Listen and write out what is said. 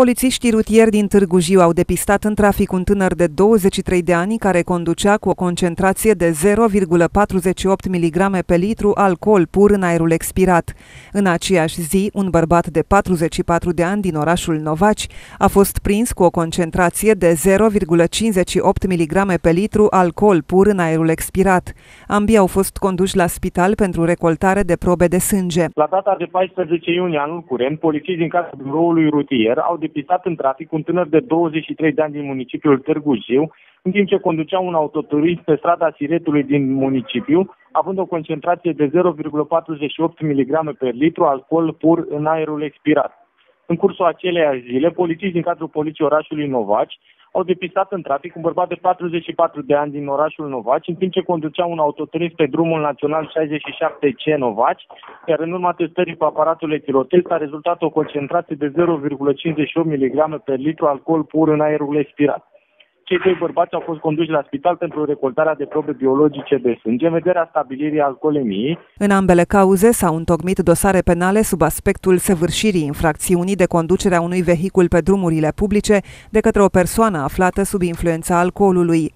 Polițiștii rutieri din Târgu Jiu au depistat în trafic un tânăr de 23 de ani care conducea cu o concentrație de 0,48 mg pe litru alcool pur în aerul expirat. În aceeași zi, un bărbat de 44 de ani din orașul Novaci a fost prins cu o concentrație de 0,58 mg pe litru alcool pur în aerul expirat. Ambii au fost conduși la spital pentru recoltare de probe de sânge. La data de 14 iunie anul curent, polițiștii din cadrul biroului rutier au depistat în trafic un tânăr de 23 de ani din municipiul Târgu Jiu, în timp ce conducea un autoturist pe strada Siretului din municipiu, având o concentrație de 0,48 mg per litru alcool pur în aerul expirat. În cursul aceleiași zile, polițiști din cadrul poliției orașului Novaci au depistat în trafic un bărbat de 44 de ani din orașul Novaci, în timp ce conducea un autoturism pe drumul național 67C Novaci, iar în urma testării cu aparatul etilotest a rezultat o concentrație de 0,58 mg per litru alcool pur în aerul expirat. Cei doi bărbați au fost conduși la spital pentru recoltarea de probe biologice de sânge în vederea stabilirii alcoolemiei. În ambele cauze s-au întocmit dosare penale sub aspectul săvârșirii infracțiunii de conducerea unui vehicul pe drumurile publice de către o persoană aflată sub influența alcoolului.